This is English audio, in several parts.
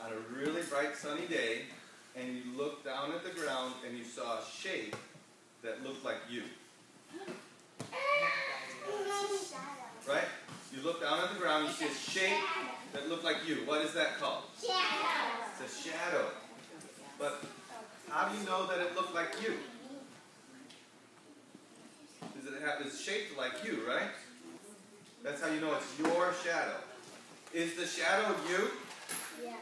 on a really bright sunny day and you looked down at the ground and you saw a shape that looked like you? Right? You look down at the ground you see a shape that looked like you. What is that called? Shadow. It's a shadow. But how do you know that it looked like you? Is it have, it's shaped like you, right? That's how you know it's your shadow. Is the shadow you? Yeah.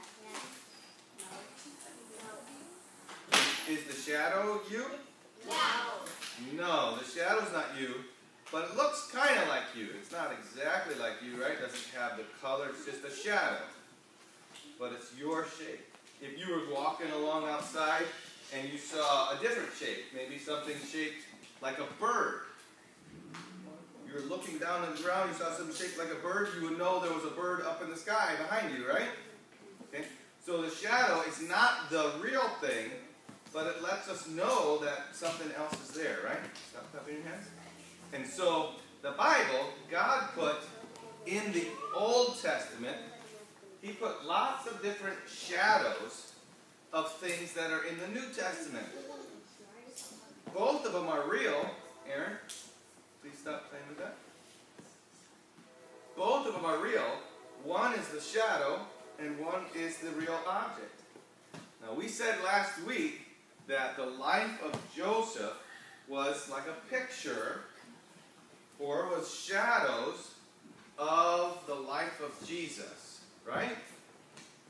Is the shadow you? No, the shadow's not you, but it looks kind of like you. It's not exactly like you, right? It doesn't have the color, it's just a shadow. But it's your shape. If you were walking along outside and you saw a different shape, maybe something shaped like a bird. You were looking down on the ground, you saw something shaped like a bird, you would know there was a bird up in the sky behind you, right? Okay? So the shadow is not the real thing, but it lets us know that something else is there, right? Stop clapping your hands. And so the Bible, God put in the Old Testament, He put lots of different shadows of things that are in the New Testament. Both of them are real. Aaron, please stop playing with that. Both of them are real. One is the shadow, and one is the real object. Now, we said last week that the life of Joseph was like a picture or was shadows of the life of Jesus, right?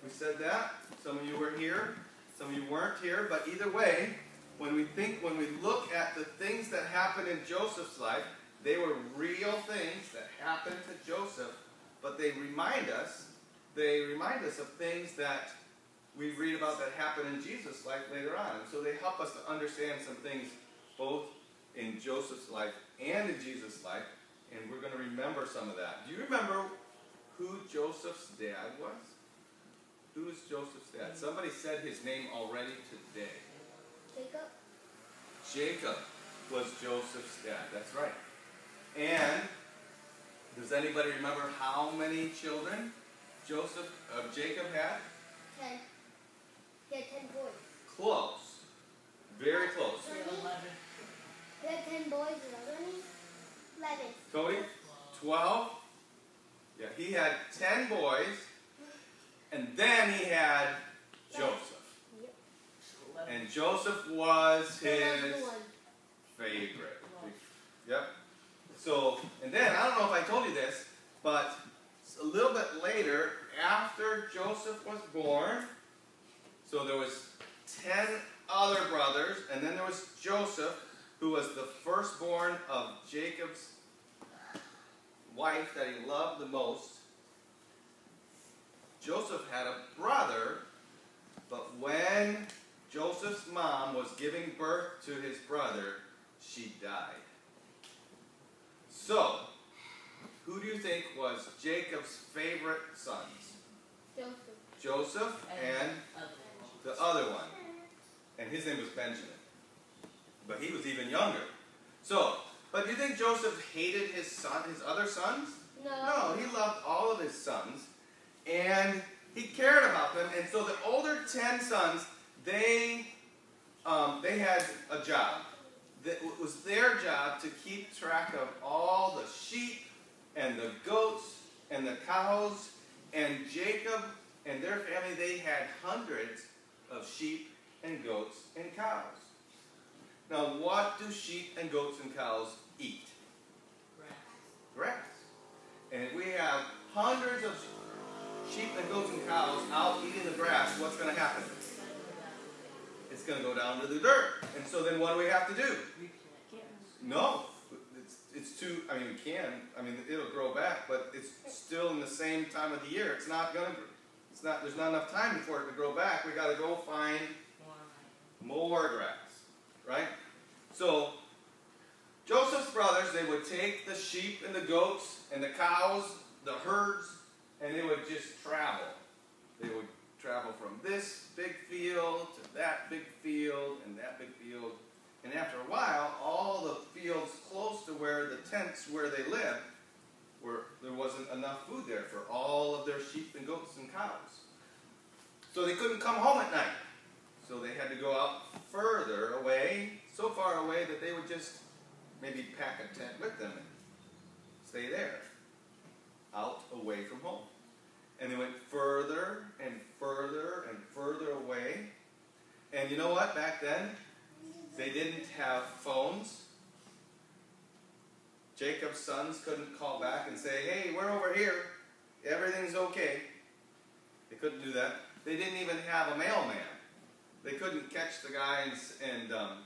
We said that. Some of you were here, some of you weren't here, but either way, when we think, when we look at the things that happened in Joseph's life, they were real things that happened to Joseph, but they remind us, they remind us of things that we read about that happened in Jesus' life later on. And so they help us to understand some things both in Joseph's life and in Jesus' life, and we're going to remember some of that. Do you remember who Joseph's dad was? Who is Joseph's dad? Somebody said his name already today. Jacob. Jacob was Joseph's dad. That's right. And does anybody remember how many children Joseph uh, Jacob had? Ten. He had ten boys. Close. Very close. He had ten boys and eleven. Eleven. Cody? Twelve? Yeah, he had ten boys, and then he had Joseph. And Joseph was his favorite. Yep. So, and then, I don't know if I told you this, but a little bit later, after Joseph was born, so there was ten other brothers, and then there was Joseph, who was the firstborn of Jacob's wife that he loved the most. Joseph had a brother, but when Joseph's mom was giving birth to his brother, she died. So, who do you think was Jacob's favorite sons? Joseph. Joseph and the other one. And his name was Benjamin. But he was even younger. So, but do you think Joseph hated his son, his other sons? No. No, he loved all of his sons. And he cared about them. And so the older ten sons, they um, they had a job. That it was their job to keep track of all the sheep and the goats and the cows. And Jacob and their family, they had hundreds of sheep and goats and cows. Now, what do sheep and goats and cows eat? Grass. Grass. And if we have hundreds of sheep and goats and cows out eating the grass, what's going to happen? It's going to go down to the dirt. And so then what do we have to do? No. It's, it's too, I mean, we can. I mean, it'll grow back, but it's still in the same time of the year. It's not going to, not, there's not enough time for it to grow back. We got to go find more grass, right? So Joseph's brothers, they would take the sheep and the goats and the cows, the herds, and they would just travel. They would travel from this big field to that big field and that big field. And after a while, all the fields close to where the tents where they lived, were, there wasn't enough food there for all of their sheep and goats and cows. So they couldn't come home at night. So they had to go out further away, so far away that they would just maybe pack a tent with them and stay there, out away from home. And they went further and further and further away. And you know what? Back then, they didn't have phones. Jacob's sons couldn't call back and say, hey, we're over here. Everything's okay. They couldn't do that. They didn't even have a mailman. They couldn't catch the guy and, um,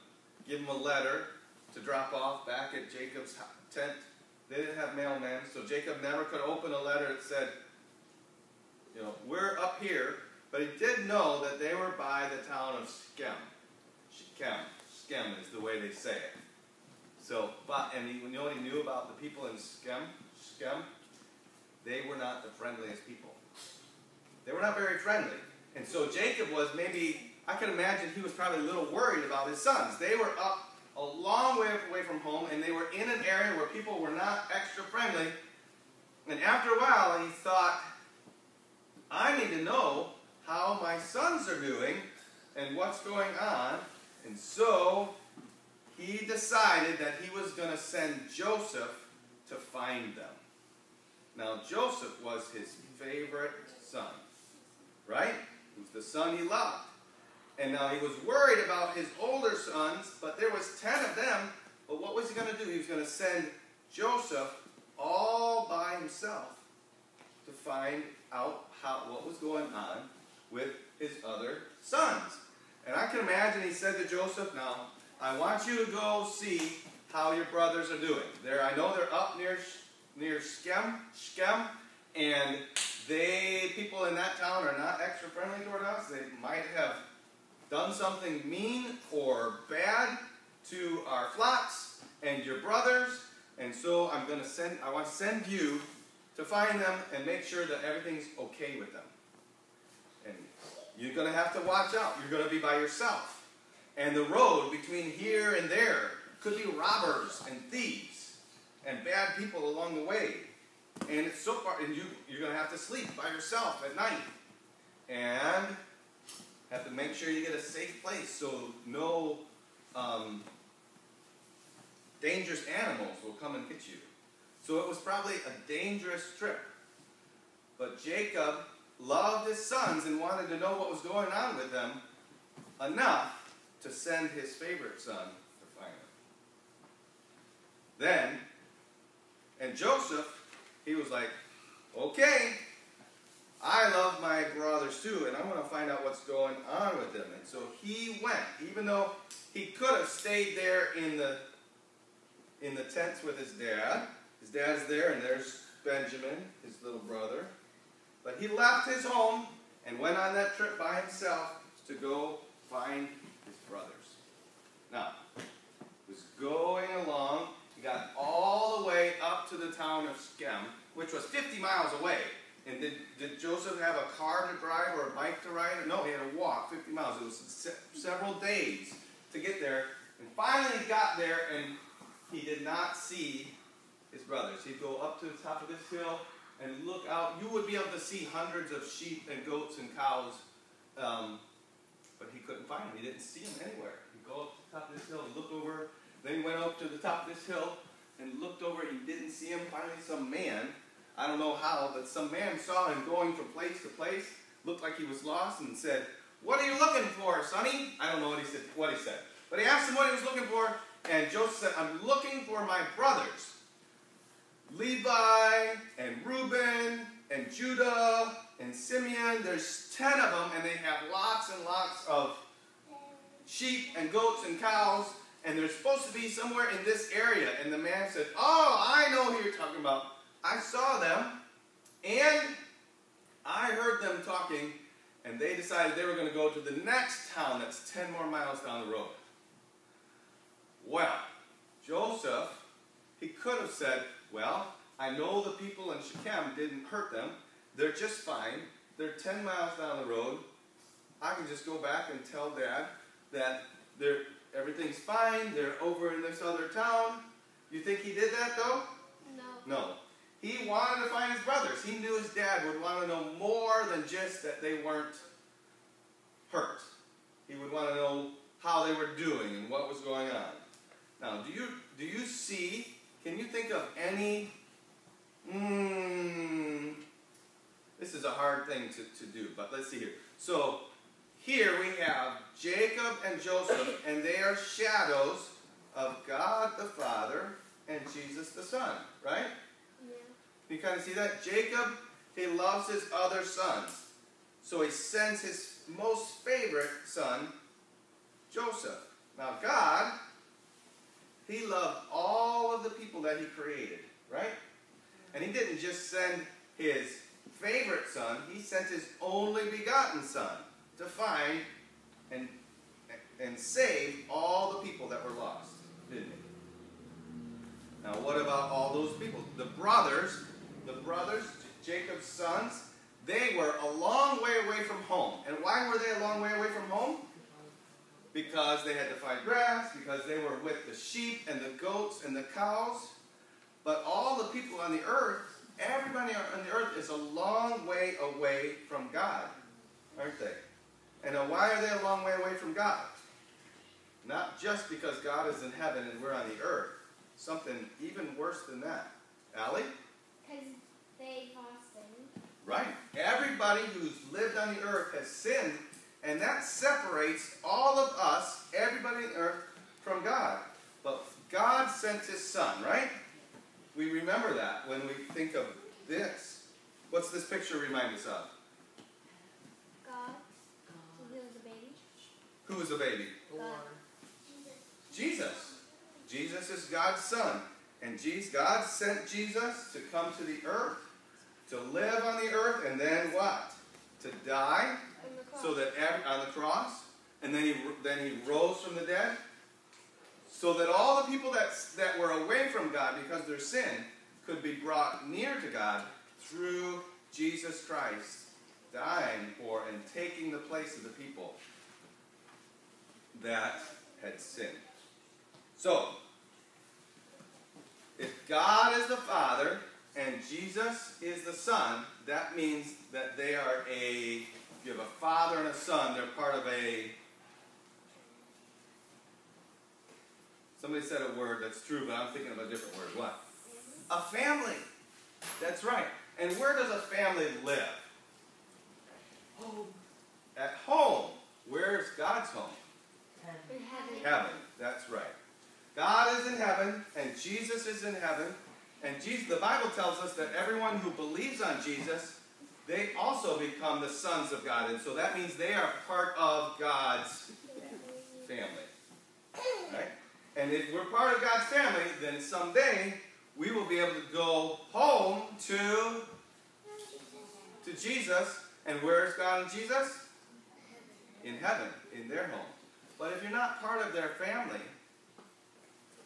give him a letter to drop off back at Jacob's tent. They didn't have mailmen, so Jacob never could open a letter that said, you know, we're up here. But he did know that they were by the town of Shem. Shem. Shem is the way they say it. So, but, and you know what he knew about the people in Shem? Shem? They were not the friendliest people. They were not very friendly. And so Jacob was maybe, I can imagine he was probably a little worried about his sons. They were up a long way away from home, and they were in an area where people were not extra friendly. And after a while, he thought, I need to know how my sons are doing and what's going on. And so he decided that he was going to send Joseph to find them. Now, Joseph was his favorite son, right? He was the son he loved. And now he was worried about his older sons, but there was ten of them. But what was he going to do? He was going to send Joseph all by himself to find out how, what was going on with his other sons. And I can imagine he said to Joseph, Now, I want you to go see how your brothers are doing. There, I know they're up near near Shem, Shem, and they people in that town are not extra friendly toward us. They might have done something mean or bad to our flocks and your brothers, and so I'm going to send. I want to send you to find them and make sure that everything's okay with them. And you're going to have to watch out. You're going to be by yourself. And the road between here and there could be robbers and thieves and bad people along the way. And it's so far, and you, you're going to have to sleep by yourself at night. And have to make sure you get a safe place so no um, dangerous animals will come and get you. So it was probably a dangerous trip. But Jacob loved his sons and wanted to know what was going on with them enough to send his favorite son to find them. Then, and Joseph, he was like, okay, I love my brothers too, and I want to find out what's going on with them. And so he went, even though he could have stayed there in the in the tents with his dad. His dad's there, and there's Benjamin, his little brother. But he left his home and went on that trip by himself to go find. Now, was going along. He got all the way up to the town of Shem, which was 50 miles away. And did, did Joseph have a car to drive or a bike to ride? No, he had to walk 50 miles. It was se several days to get there. And finally he got there and he did not see his brothers. He'd go up to the top of this hill and look out. You would be able to see hundreds of sheep and goats and cows, um, but he couldn't find them. He didn't see them anywhere. Go up to the top of this hill and look over. Then he went up to the top of this hill and looked over. He didn't see him. Finally, some man, I don't know how, but some man saw him going from place to place, looked like he was lost, and said, What are you looking for, sonny? I don't know what he said. What he said. But he asked him what he was looking for, and Joseph said, I'm looking for my brothers. Levi and Reuben and Judah and Simeon. There's ten of them, and they have lots and lots of sheep and goats and cows, and they're supposed to be somewhere in this area. And the man said, Oh, I know who you're talking about. I saw them, and I heard them talking, and they decided they were going to go to the next town that's 10 more miles down the road. Well, Joseph, he could have said, Well, I know the people in Shechem didn't hurt them. They're just fine. They're 10 miles down the road. I can just go back and tell Dad that they're, everything's fine. They're over in this other town. You think he did that though? No. No. He wanted to find his brothers. He knew his dad would want to know more than just that they weren't hurt. He would want to know how they were doing and what was going on. Now, do you do you see? Can you think of any? Mm, this is a hard thing to, to do, but let's see here. So here we have Jacob and Joseph, and they are shadows of God the Father and Jesus the Son, right? Yeah. You kind of see that? Jacob, he loves his other sons. So he sends his most favorite son, Joseph. Now, God, he loved all of the people that he created, right? And he didn't just send his favorite son, he sent his only begotten son to find and, and save all the people that were lost, didn't he? Now, what about all those people? The brothers, the brothers, Jacob's sons, they were a long way away from home. And why were they a long way away from home? Because they had to find grass, because they were with the sheep and the goats and the cows. But all the people on the earth, everybody on the earth is a long way away from God, aren't they? And why are they a long way away from God? Not just because God is in heaven and we're on the earth. Something even worse than that. Allie? Because they sin. Right. Everybody who's lived on the earth has sinned, and that separates all of us, everybody on the earth, from God. But God sent his son, right? We remember that when we think of this. What's this picture remind us of? God. So he was a baby. Who is the baby? God. Jesus. Jesus is God's son. And Jesus, God sent Jesus to come to the earth, to live on the earth, and then what? To die On the cross. so that every, on the cross, and then he then he rose from the dead, so that all the people that that were away from God because of their sin could be brought near to God through Jesus Christ dying for and taking the place of the people that had sinned. So, if God is the Father and Jesus is the Son, that means that they are a, if you have a father and a son, they're part of a, somebody said a word that's true, but I'm thinking of a different word. What? Mm-hmm. A family. That's right. And where does a family live? Home. At home. Where's God's home? In heaven. Heaven. That's right. God is in heaven, and Jesus is in heaven. And Jesus, the Bible tells us that everyone who believes on Jesus, they also become the sons of God. And so that means they are part of God's family. Right? And if we're part of God's family, then someday we will be able to go home to, to Jesus. And where is God and Jesus? In heaven, in their home. But if you're not part of their family,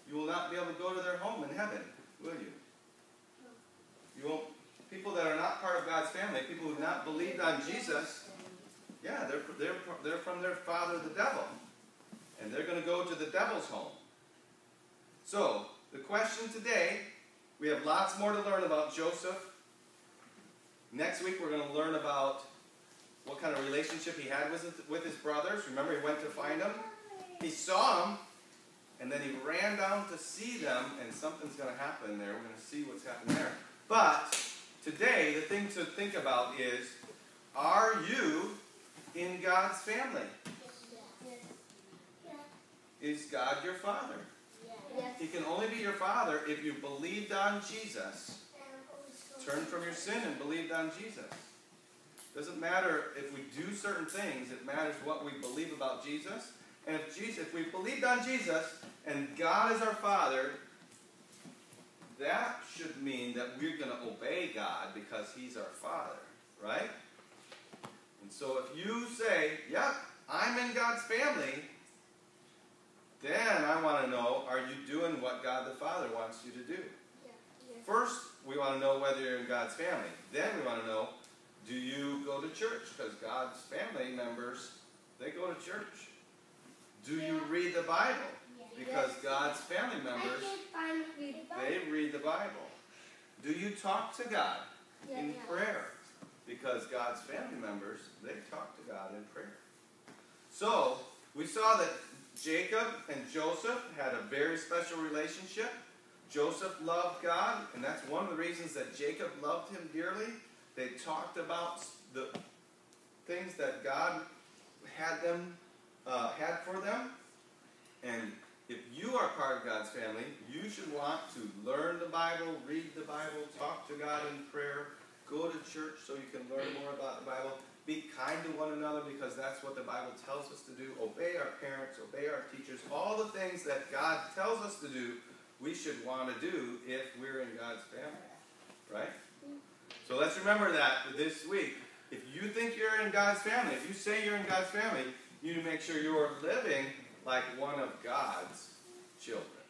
you will not be able to go to their home in heaven, will you? You won't. People that are not part of God's family, people who have not believed on Jesus, yeah, they're, they're, they're from their father, the devil. And they're going to go to the devil's home. So, the question today, we have lots more to learn about Joseph. Next week, we're going to learn about what kind of relationship he had with, with his brothers. Remember, he went to find them. He saw them, and then he ran down to see them, and something's going to happen there. We're going to see what's happened there. But today, the thing to think about is are you in God's family? Is God your father? He can only be your father if you believed on Jesus. Turn from your sin and believed on Jesus. Doesn't matter if we do certain things, it matters what we believe about Jesus. And if Jesus, if we believed on Jesus and God is our Father, that should mean that we're going to obey God because He's our Father, right? And so if you say, "Yep, I'm in God's family," then I want to know: Are you doing what God the Father wants you to do? First, we want to know whether you're in God's family. Then we want to know, do you go to church? Because God's family members, they go to church. Do you read the Bible? Because God's family members, can't find the they read the Bible. Do you talk to God Yeah, in yeah. prayer? Because God's family members, they talk to God in prayer. So, we saw that Jacob and Joseph had a very special relationship. Joseph loved God, and that's one of the reasons that Jacob loved him dearly. They talked about the things that God had them uh, had for them, and if you are part of God's family, you should want to learn the Bible, read the Bible, talk to God in prayer, go to church so you can learn more about the Bible. Be kind to one another because that's what the Bible tells us to do. Obey our parents, obey our teachers. All the things that God tells us to do, we should want to do if we're in God's family. Right? So let's remember that this week. If you think you're in God's family, if you say you're in God's family, you need to make sure you're living like one of God's children.